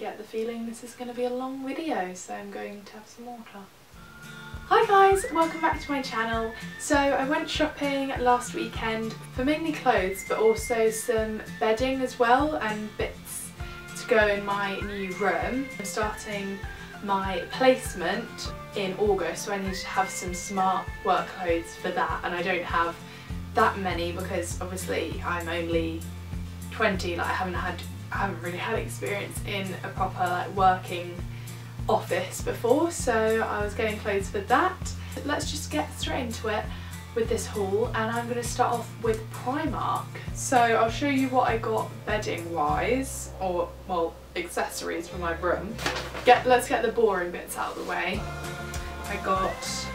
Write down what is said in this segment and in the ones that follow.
get the feeling this is going to be a long video so I'm going to have some water. Hi guys, welcome back to my channel. So I went shopping last weekend for mainly clothes but also some bedding as well and bits to go in my new room. I'm starting my placement in August so I need to have some smart work clothes for that and I don't have that many because obviously I'm only 20 like I haven't had I haven't really had experience in a proper like working office before so I was getting clothes for that. Let's just get straight into it with this haul and I'm going to start off with Primark. So I'll show you what I got bedding wise or well accessories for my room. Get Let's get the boring bits out of the way. I got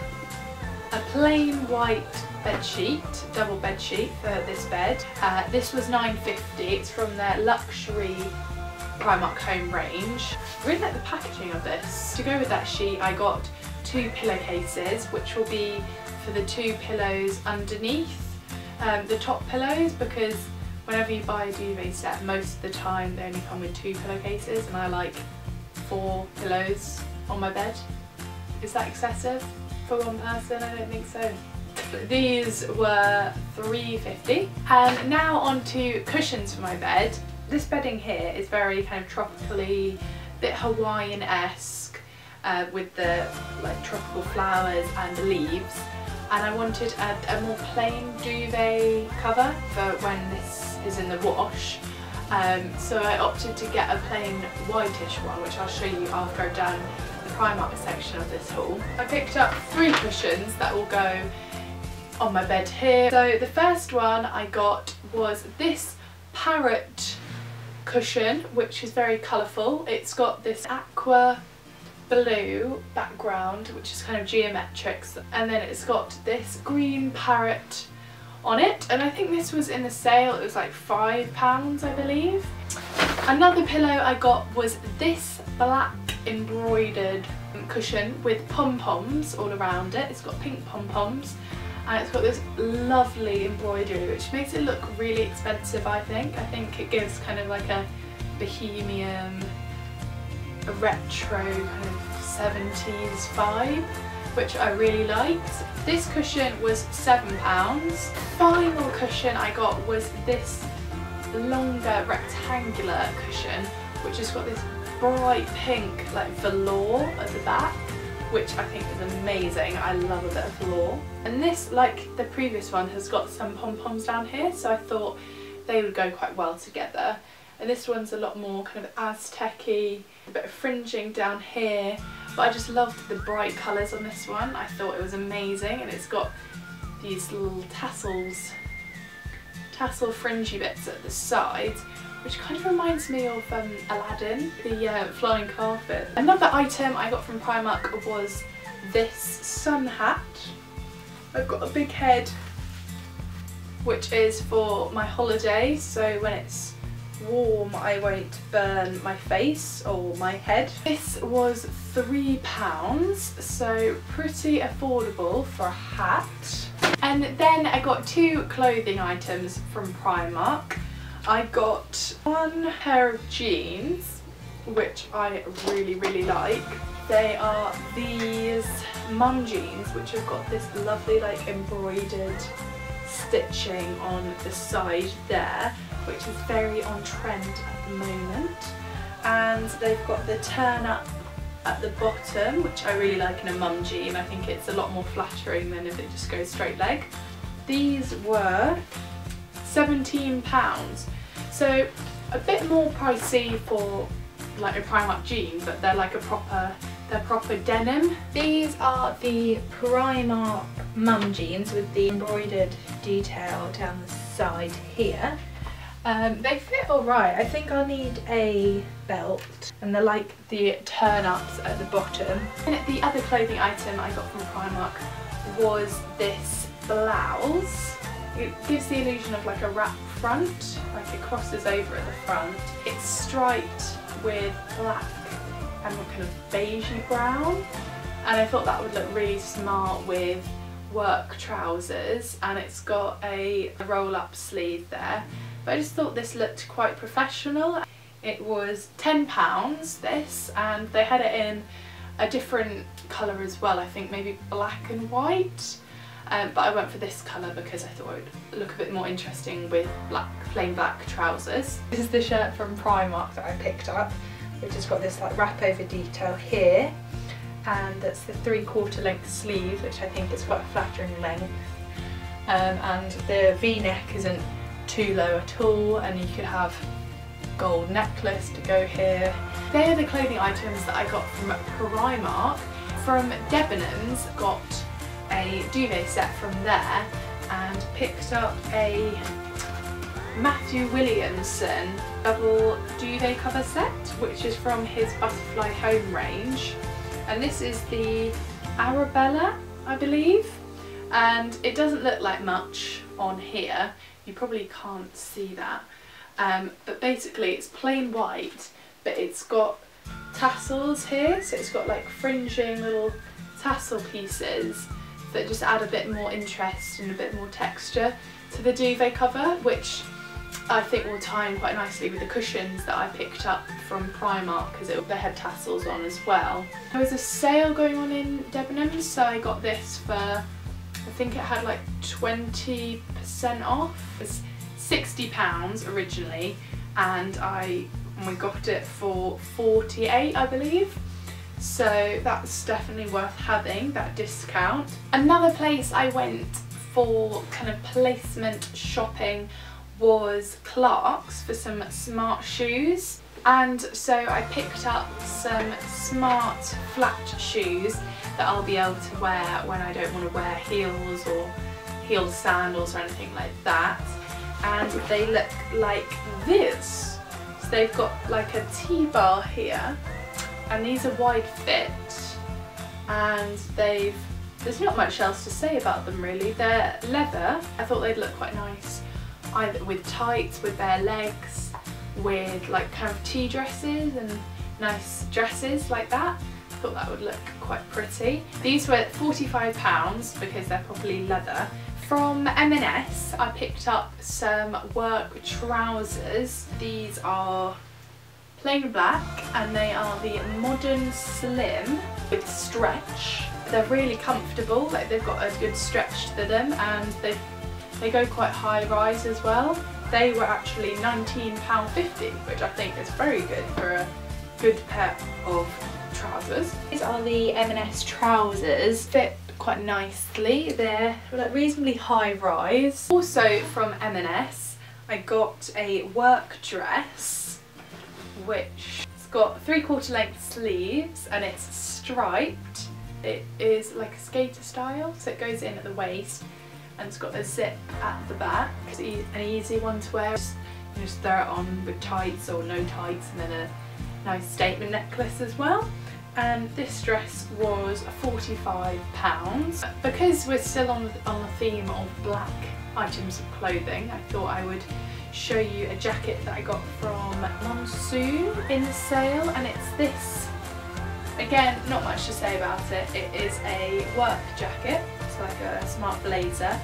a plain white bed sheet, double bed sheet for this bed. Uh, this was 9.50. It's from their luxury Primark home range. Really like the packaging of this. To go with that sheet I got two pillowcases which will be for the two pillows underneath um, the top pillows because whenever you buy a duvet set most of the time they only come with two pillowcases and I like four pillows on my bed. Is that excessive for one person? I don't think so. These were 3.50 and now on to cushions for my bed. This bedding here is very kind of tropically, bit Hawaiian-esque uh, with the like tropical flowers and leaves and I wanted a, a, more plain duvet cover for when this is in the wash um, so I opted to get a plain whitish one which I'll show you after I've done the Primark section of this haul. I picked up three cushions that will go on my bed here. So the first one I got was this parrot cushion which is very colourful. It's got this aqua blue background which is kind of geometric and then it's got this green parrot on it and I think this was in the sale it was like five pounds I believe. Another pillow I got was this black embroidered cushion with pom-poms all around it. It's got pink pom-poms and it's got this lovely embroidery which makes it look really expensive I think. I think it gives kind of like a bohemian, a retro kind of 70s vibe which I really liked. This cushion was £7. Final cushion I got was this longer rectangular cushion which has got this bright pink like velour at the back which I think is amazing. I love a bit of velour. And this, like the previous one, has got some pom-poms down here, so I thought they would go quite well together. And this one's a lot more kind of Aztec-y, a bit of fringing down here, but I just loved the bright colours on this one. I thought it was amazing, and it's got these little tassels, tassel fringy bits at the sides, which kind of reminds me of um, Aladdin, the uh, flying carpet. Another item I got from Primark was this sun hat. I've got a big head which is for my holiday so when it's warm I won't burn my face or my head. This was three pounds so pretty affordable for a hat. And then I got two clothing items from Primark. I got one pair of jeans, which I really, really like. They are these mum jeans, which have got this lovely like embroidered stitching on the side there, which is very on trend at the moment. And they've got the turn up at the bottom, which I really like in a mum jean. I think it's a lot more flattering than if it just goes straight leg. These were £17. So a bit more pricey for like a Primark jean, but they're like a proper, they're proper denim. These are the Primark mum jeans with the embroidered detail down the side here. Um, they fit alright. I think I'll need a belt and they're like the turn-ups at the bottom. And the other clothing item I got from Primark was this blouse. It gives the illusion of like a wrap front, like it crosses over at the front. It's striped with black and kind of beigey brown and I thought that would look really smart with work trousers and it's got a roll up sleeve there but I just thought this looked quite professional. It was £10 this and they had it in a different colour as well, I think maybe black and white. Um, but I went for this colour because I thought it would look a bit more interesting with black, plain black trousers. This is the shirt from Primark that I picked up, which has got this like wrap over detail here. And that's the three quarter length sleeve, which I think is quite a flattering length. Um, and the v-neck isn't too low at all and you could have gold necklace to go here. They are the clothing items that I got from Primark. From Debenhams got a duvet set from there and picked up a Matthew Williamson double duvet cover set which is from his Butterfly Home range. And this is the Arabella I believe. And it doesn't look like much on here. You probably can't see that. Um, but basically it's plain white but it's got tassels here. So it's got like fringing little tassel pieces that just add a bit more interest and a bit more texture to the duvet cover which I think will tie in quite nicely with the cushions that I picked up from Primark because they had tassels on as well. There was a sale going on in Debenhams so I got this for I think it had like 20% off. It was £60 originally and I we got it for 48 I believe so that's definitely worth having that discount. Another place I went for kind of placement shopping was Clarks for some smart shoes and so I picked up some smart flat shoes that I'll be able to wear when I don't want to wear heels or heeled sandals or anything like that and they look like this. So they've got like a T-bar here and these are wide fit and they've there's not much else to say about them really. They're leather. I thought they'd look quite nice either with tights, with bare legs, with like kind of tea dresses and nice dresses like that. I thought that would look quite pretty. These were £45 because they're probably leather. From M&S I picked up some work trousers. These are plain black and they are the Modern Slim with stretch. They're really comfortable, like they've got a good stretch to them and they, they go quite high rise as well. They were actually £19.50 which I think is very good for a good pair of trousers. These are the M&S trousers, fit quite nicely. They're like reasonably high rise. Also from M&S I got a work dress which it's got three quarter length sleeves and it's striped. It is like a skater style, so it goes in at the waist and it's got a zip at the back. It's an easy one to wear. Just, you just throw it on with tights or no tights and then a nice statement necklace as well. And this dress was £45. Because we're still on, on the theme of black items of clothing, I thought I would show you a jacket that I got from Monsoon in the sale and it's this. Again, not much to say about it. It is a work jacket. It's like a smart blazer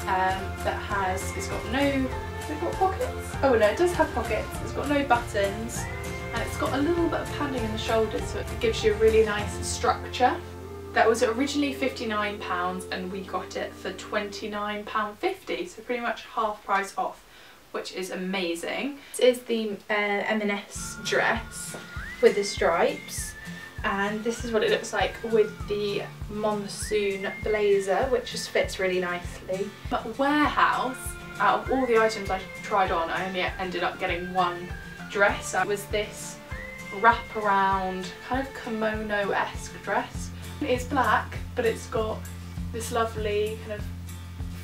um, that has, it's got no, has it got pockets? Oh no, it does have pockets. It's got no buttons and it's got a little bit of padding in the shoulders so it gives you a really nice structure. That was originally £59 and we got it for £29.50 so pretty much half price off which is amazing. This is the uh, M&S dress with the stripes and this is what it looks like with the monsoon blazer which just fits really nicely. But Warehouse, out of all the items I tried on I only ended up getting one dress. It was this wraparound kind of kimono-esque dress. It's black but it's got this lovely kind of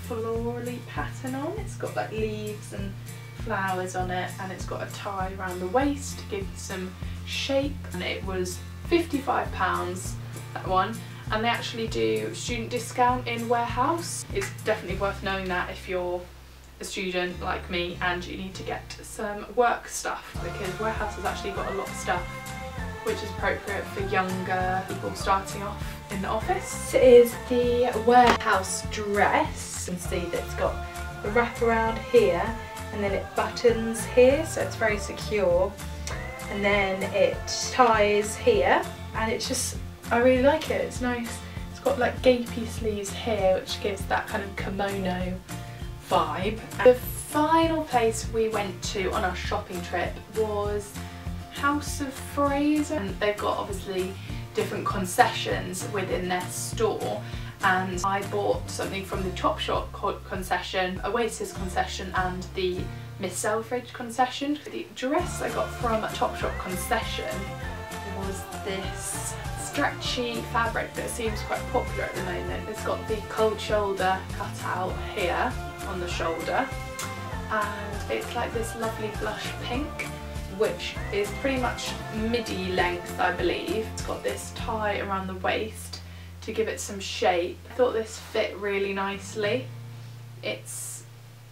florally pattern on. It's got like leaves and flowers on it and it's got a tie around the waist to give some shape and it was £55 that one and they actually do student discount in Warehouse. It's definitely worth knowing that if you're a student like me and you need to get some work stuff because Warehouse has actually got a lot of stuff which is appropriate for younger people starting off in the office. This is the warehouse dress. You can see that it's got the wrap around here and then it buttons here so it's very secure and then it ties here and it's just I really like it it's nice it's got like gapey sleeves here which gives that kind of kimono vibe the final place we went to on our shopping trip was House of Fraser and they've got obviously different concessions within their store and I bought something from the Topshop concession, Oasis concession and the Miss Selfridge concession. The dress I got from a Topshop concession was this stretchy fabric that seems quite popular at the moment. It's got the cold shoulder cut out here on the shoulder and it's like this lovely blush pink which is pretty much midi length I believe. It's got this tie around the waist to give it some shape. I thought this fit really nicely. It's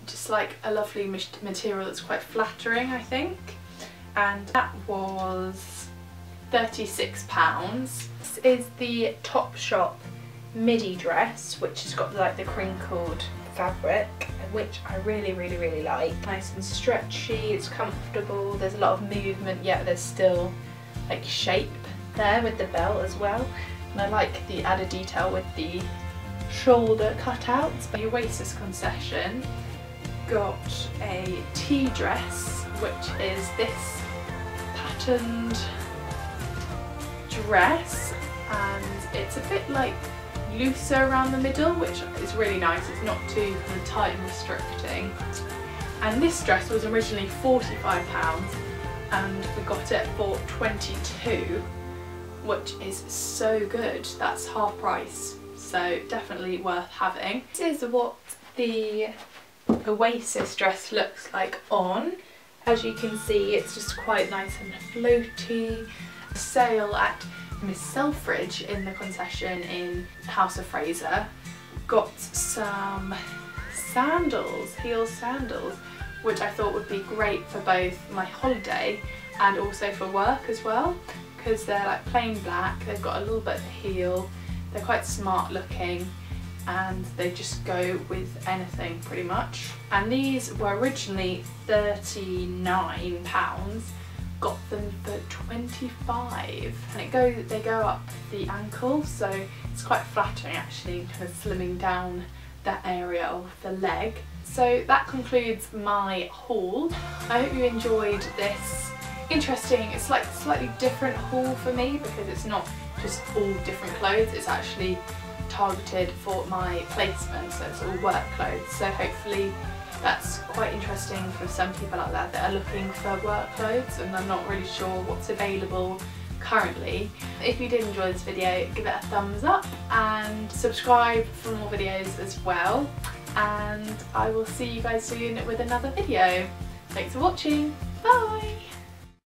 just like a lovely material that's quite flattering I think and that was £36. This is the Topshop midi dress which has got like the crinkled fabric which I really really really like. Nice and stretchy, it's comfortable, there's a lot of movement yet there's still like shape there with the belt as well and I like the added detail with the shoulder cutouts. The Oasis concession got a tea dress which is this patterned dress and it's a bit like looser around the middle which is really nice. It's not too kind of tight and restricting. And this dress was originally £45 and we got it for 22 which is so good. That's half price so definitely worth having. This is what the Oasis dress looks like on. As you can see it's just quite nice and floaty. Sale at Miss Selfridge in the concession in House of Fraser got some sandals, heel sandals, which I thought would be great for both my holiday and also for work as well because they're like plain black, they've got a little bit of heel, they're quite smart looking and they just go with anything pretty much. And these were originally £39 got them for 25 and it go they go up the ankle so it's quite flattering actually kind of slimming down that area of the leg. So that concludes my haul. I hope you enjoyed this interesting it's like slightly different haul for me because it's not just all different clothes it's actually targeted for my placement so it's all work clothes. So hopefully that's quite interesting for some people out there that are looking for work clothes and I'm not really sure what's available currently. If you did enjoy this video give it a thumbs up and subscribe for more videos as well and I will see you guys soon with another video. Thanks for watching, bye!